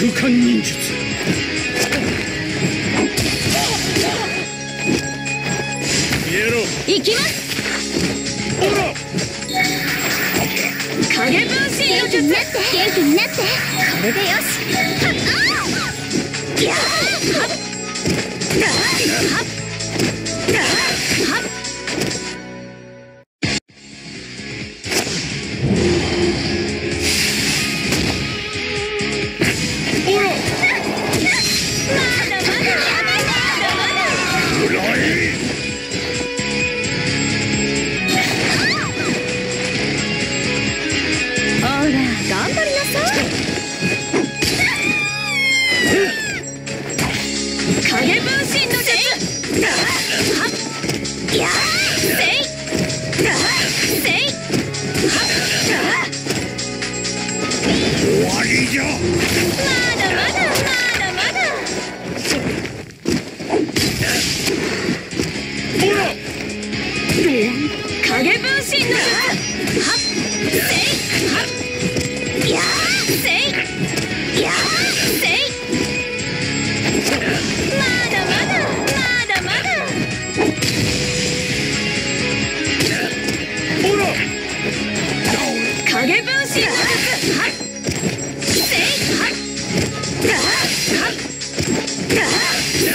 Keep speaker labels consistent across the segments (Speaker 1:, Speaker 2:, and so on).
Speaker 1: 空間忍術。消えろ
Speaker 2: 行きます。
Speaker 1: ほら
Speaker 2: 影分身の術元気になって。これでよし。はっ。あっ。
Speaker 1: わりじゃ。
Speaker 2: まだまだまだまだ。
Speaker 1: ほら
Speaker 2: 影分身の。術はっ。せい。はっ。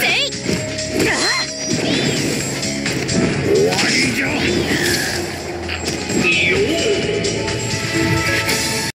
Speaker 2: せ